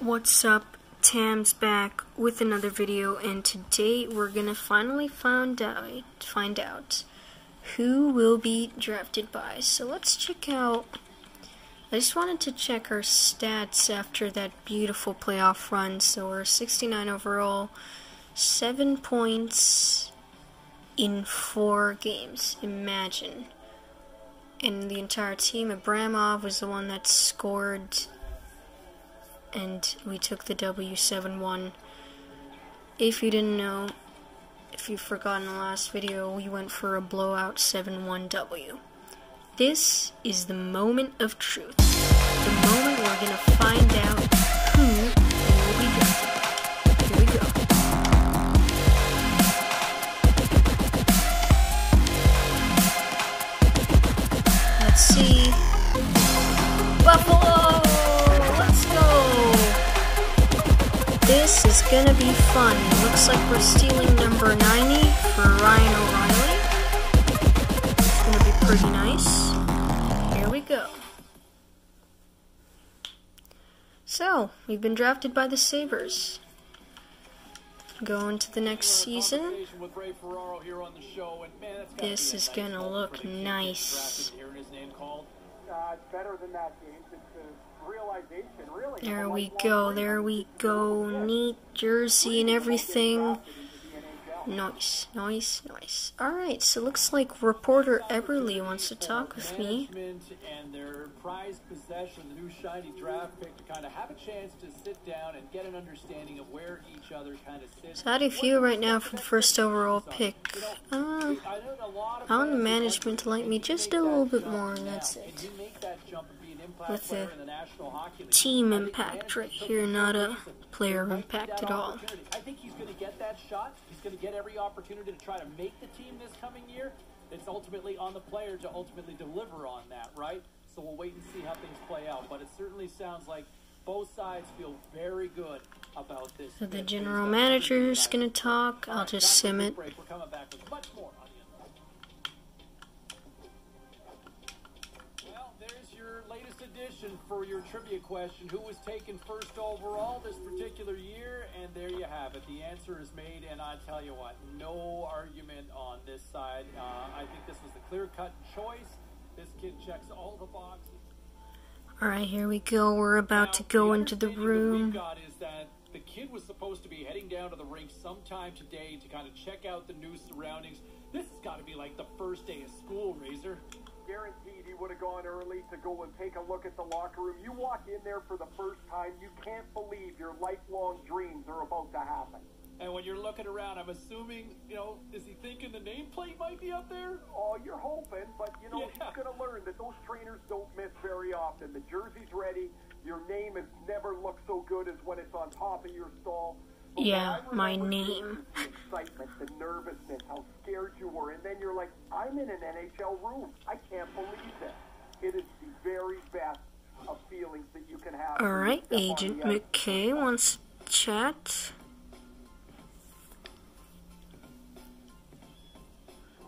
What's up? Tam's back with another video, and today we're gonna finally find out find out who will be drafted by. So let's check out. I just wanted to check our stats after that beautiful playoff run. So we're 69 overall, seven points in four games. Imagine. And the entire team, Abramov was the one that scored and we took the W7-1. If you didn't know, if you forgot in the last video, we went for a blowout 7-1W. This is the moment of truth. The moment we're gonna find out This is gonna be fun. Looks like we're stealing number 90 for Ryan O'Reilly. It's gonna be pretty nice. Here we go. So, we've been drafted by the Sabres. Going to the next season. This is gonna look nice. uh, better than that, James. It's a realization, really. There we go, there we go. Neat jersey and everything. Drafted into the NHL. Nice, nice, nice. Alright, so looks like reporter Eberly wants to talk with me. And their prized possession, the new shiny draft pick, to kind of have a chance to sit down and get an understanding of where each other kind of sits. So how do you feel right now for the first overall pick? Uh, I know a lot of I want the management to like me just a little bit more, and that's it. You make that jump and be an impact With player the in the National Hockey League? Team impact right here, not a player impact at all. I think he's going to get that shot. He's going to get every opportunity to try to make the team this coming year. It's ultimately on the player to ultimately deliver on that, right? So we'll wait and see how things play out. But it certainly sounds like both sides feel very good about this. So the general manager is gonna talk. I'll just back to sim it. Edition for your trivia question. Who was taken first overall this particular year? And there you have it. The answer is made, and I tell you what, no argument on this side. Uh, I think this was the clear-cut choice. This kid checks all the boxes. Alright, here we go. We're about to Now, go into the understanding that room. We've got is that the kid was supposed to be heading down to the rink sometime today to kind of check out the new surroundings. This has got to be like the first day of school, Razor. Guaranteed he would have gone early to go and take a look at the locker room. You walk in there for the first time, you can't believe your lifelong dreams are about to happen. And when you're looking around, I'm assuming, you know, is he thinking the nameplate might be up there? Oh, you're hoping, but you know, Yeah. he's going to learn that those trainers don't miss very often. The jersey's ready. Your name has never looked so good as when it's on top of your stall. Yeah, my name. excitement, the nervousness, how scared you were, and then you're like, I'm in an NHL room. I can't believe this. It is the very best of feelings that you can have. Alright, Agent. McKay wants to chat.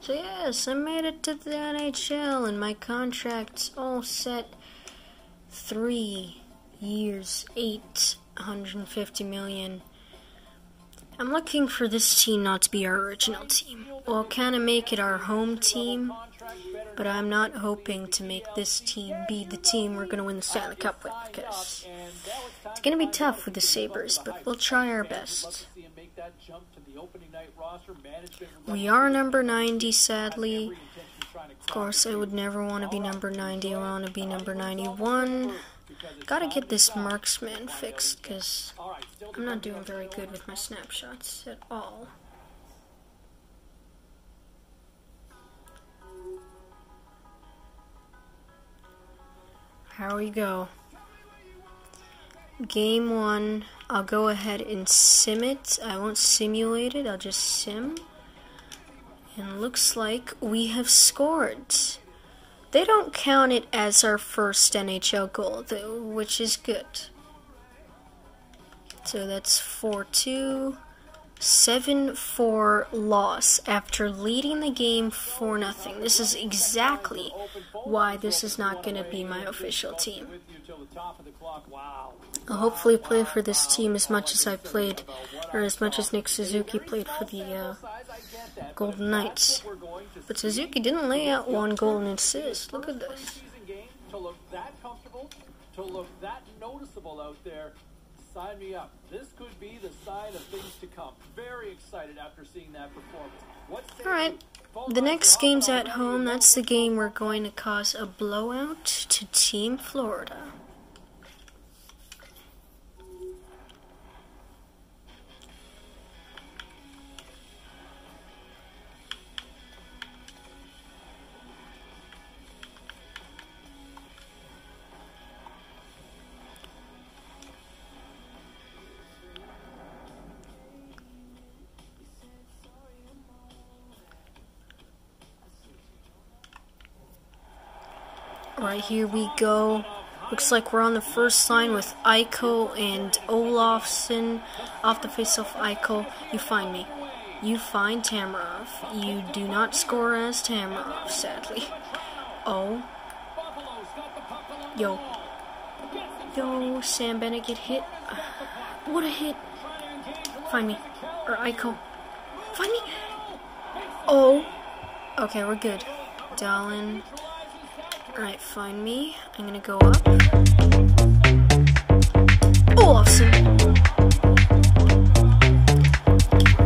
So yes, I made it to the NHL and my contract's all set. Three years, eight hundred and fifty million. I'm looking for this team not to be our original team. We'll kind of make it our home team, but I'm not hoping to make this team be the team we're going to win the Stanley Cup with because it's going to be tough with the Sabres, but we'll try our best. We are number 90, sadly. Of course, I would never want to be number 90. I want to be number 91. Gotta get this marksman fixed because I'm not doing very good with my snapshots at all. Here we go. Game one. I'll go ahead and sim it. I won't simulate it, I'll just sim. And looks like we have scored. They don't count it as our first NHL goal, though, which is good. So that's 4 2. 7-4 loss after leading the game for nothing. This is exactly why this is not going to be my official team. I'll hopefully play for this team as much as I played, or as much as Nick Suzuki played for the uh, Golden Knights. But Suzuki didn't lay out one goal and assist. Look at this. To look that comfortable, to look that noticeable out there, sign me up. This could be the sign of things to come. Very excited after seeing that performance. Alright, the next game's at home. That's the game we're going to cause a blowout to Team Florida. Right here we go. Looks like we're on the first line with Eichel and Olofsson. Off the face of Eichel, you find me. You find Tamarov. You do not score as Tamarov, sadly. Oh. Yo. Yo, Sam Bennett get hit. What a hit. Find me. Or Eichel. Find me. Oh. Okay, we're good. Dahlin. Alright, find me. I'm gonna go up. Oh, Olofsson.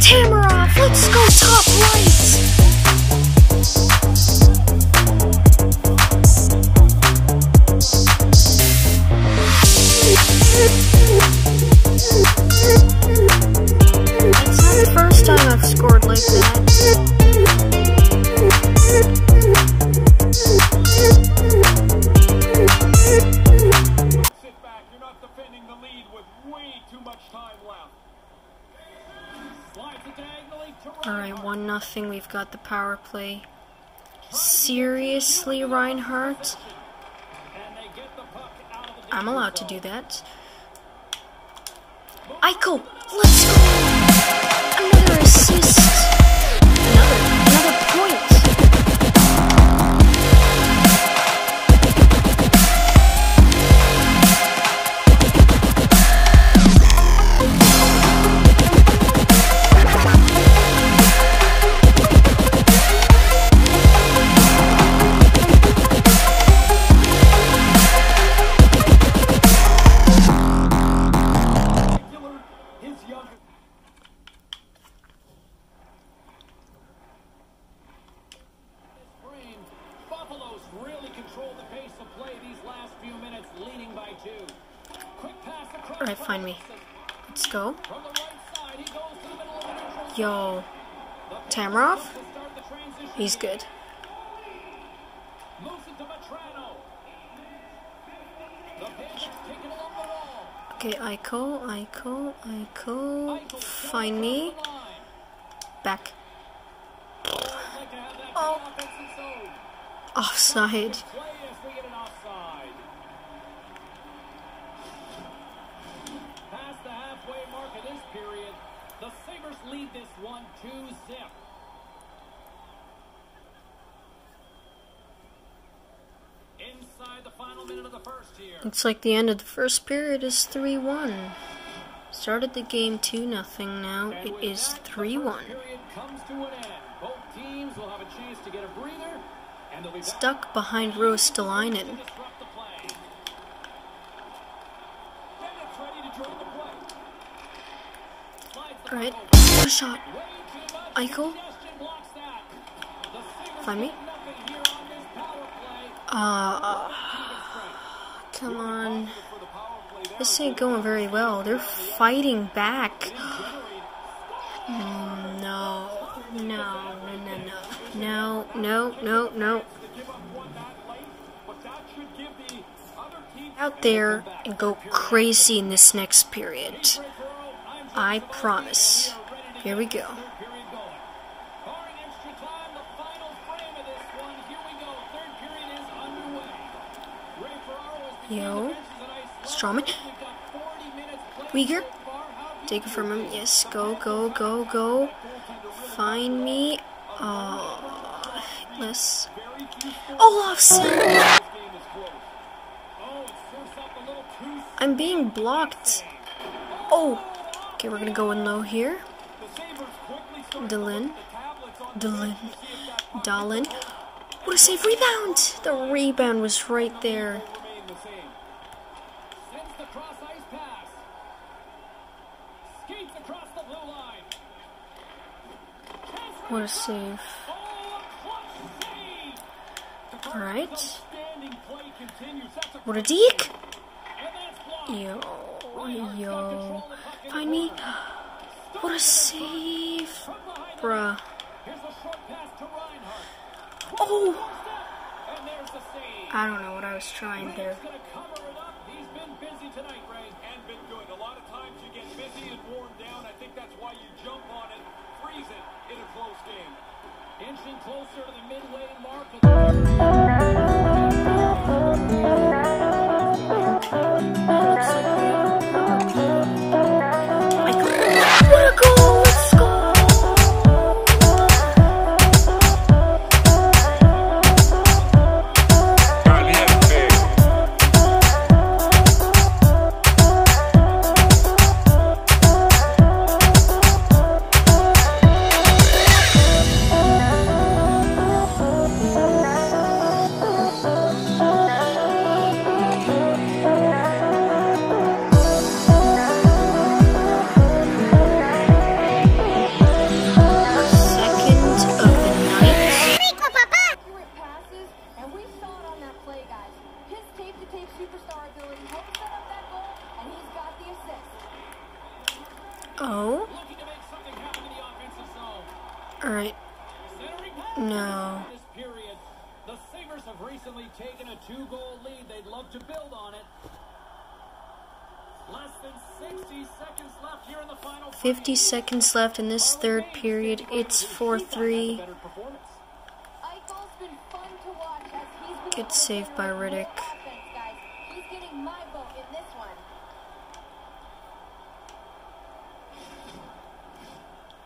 Tamarov, let's go top right! It's the first time I've scored like that. One nothing. We've got the power play. Seriously, Reinhart? I'm allowed to do that. Eichel, let's go! Another assist. Buffalo's really the pace of play these last few minutes, leading by two. Across. Alright, find me. Let's go. Yo, the He's side, he goes to the middle of the neutral Yo, The Tamarov? to start the transition he's game. good. Moves it to Vatrano. The pitch is taken along the wall. Okay, Eichel, Eichel. Eichel Find me. Back. I'd like to have that Oh. Offside. Play as we get an offside. Past the halfway mark of this period, the Sabres lead this one 2-zip. Inside the final minute of the first here. Looks like the end of the first period is 3 1. Started the game 2 nothing. now. And It is that, the 3 1. first period comes to an end. Both teams will have a chance to get a breather, and they'll be back Stuck behind Ristolainen. to disrupt the play. Bennett's ready to join the play. Slides the Alright, what a shot. Way too much Eichel? congestion blocks that. The Sabres Find me. get nothing here on this power play. Uh, come on. This ain't going very well. They're fighting back. Mm, No, no, no, no, no. No, no, no, no. Out there and go crazy in this next period. I promise. Here we go. Period going. Barring extra time, the final frame of this one. Here we go. Third period is underway. Ray Ferraro is the Yo. Strawman. 40 minutes played Uyghur. Take it from him. Yes, go, go, go, go. Find me. Uh, oh, less. Olofsson! I'm being blocked. Oh! Okay, we're gonna go in low here. Dylan. Dylan. Dahlin. What a safe rebound! The rebound was right there. What a save. Alright. What a deke! Yo, yo. Find me. What a save. Bruh. Oh! I don't know what I was trying there. Inching closer to the midway mark. I two-goal lead. They'd love to build on it. Less than 60 seconds left here in the final. 50 seconds left in this third period. It's 4 3. Better performance. Eichel's been fun to watch as he's been Good save by Riddick. offense, guys. He's getting my vote in this one.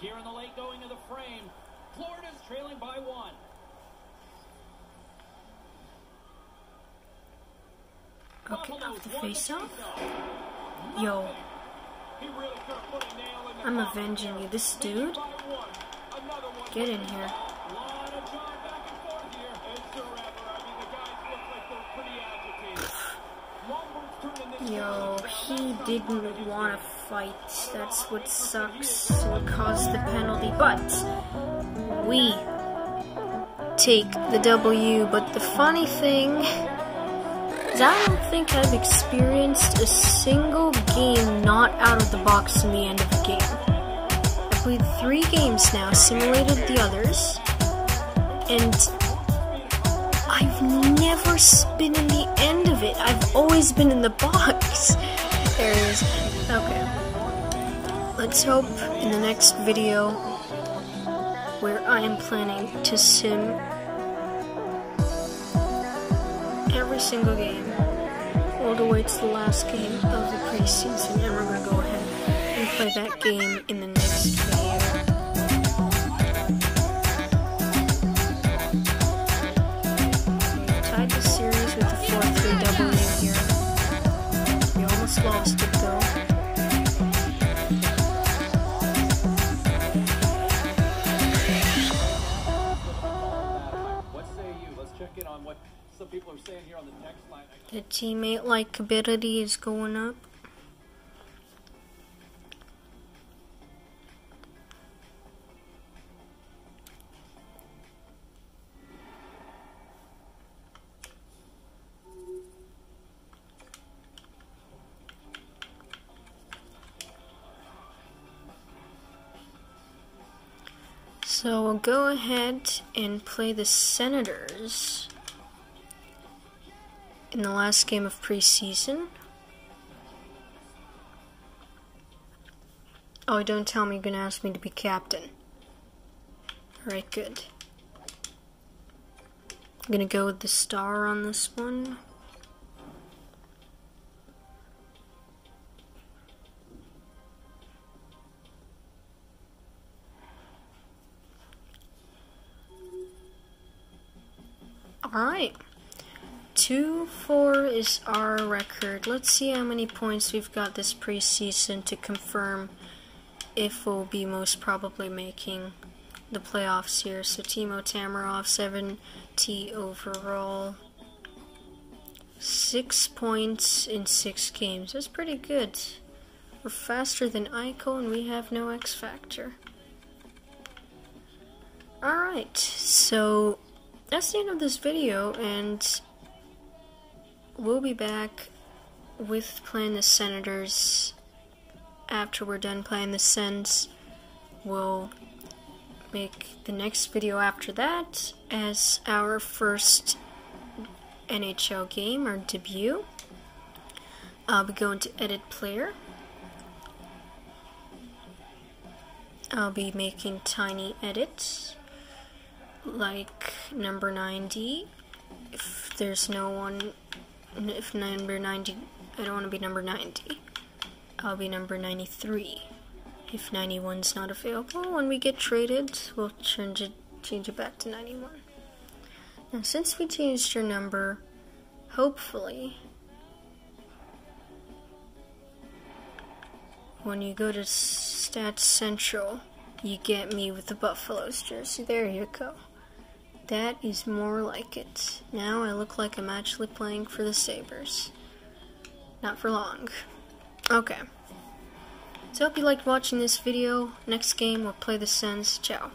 Here in the late going of the frame, Florida's trailing by one. Okay, off the Buffalo's won face off. faceoff. Yo, He really could have put a nail in the I'm avenging you. This dude, get in here. The Yo, he didn't want to fight. That's what sucks. What caused the penalty. But we take the W. But the funny thing I don't think I've experienced a single game not out of the box in the end of the game. I played three games now, simulated the others, and I've never been in the end of it. I've always been in the box. There it is. Okay. Let's hope in the next video where I am planning to sim every single game all the way to the last game of the preseason and we're gonna go ahead and play that game in the next video. People are saying here on the text line. The teammate likability is going up. So we'll go ahead and play the Senators in the last game of preseason. Oh, don't tell me you're going to ask me to be captain. Alright, good. I'm going to go with the star on this one. Alright. 2 4 is our record. Let's see how many points we've got this preseason to confirm if we'll be most probably making the playoffs here. So Timo Tamarov, 70 overall. 6 points in 6 games. That's pretty good. We're faster than Aiko and we have no X Factor. Alright, so that's the end of this video and we'll be back with playing the Senators after we're done playing the Sens. We'll make the next video after that as our first NHL game, our debut. I'll be going to edit player. I'll be making tiny edits like number 90 if there's no one if number 90 I don't want to be number 90 I'll be number 93 if 91's not available when we get traded we'll change it change it back to 91 now since we changed your number hopefully when you go to Stats Central you get me with the Buffaloes jersey. There you go that is more like it. Now I look like I'm actually playing for the Sabres. Not for long. Okay. So I hope you liked watching this video. Next game, we'll play the Sens. Ciao.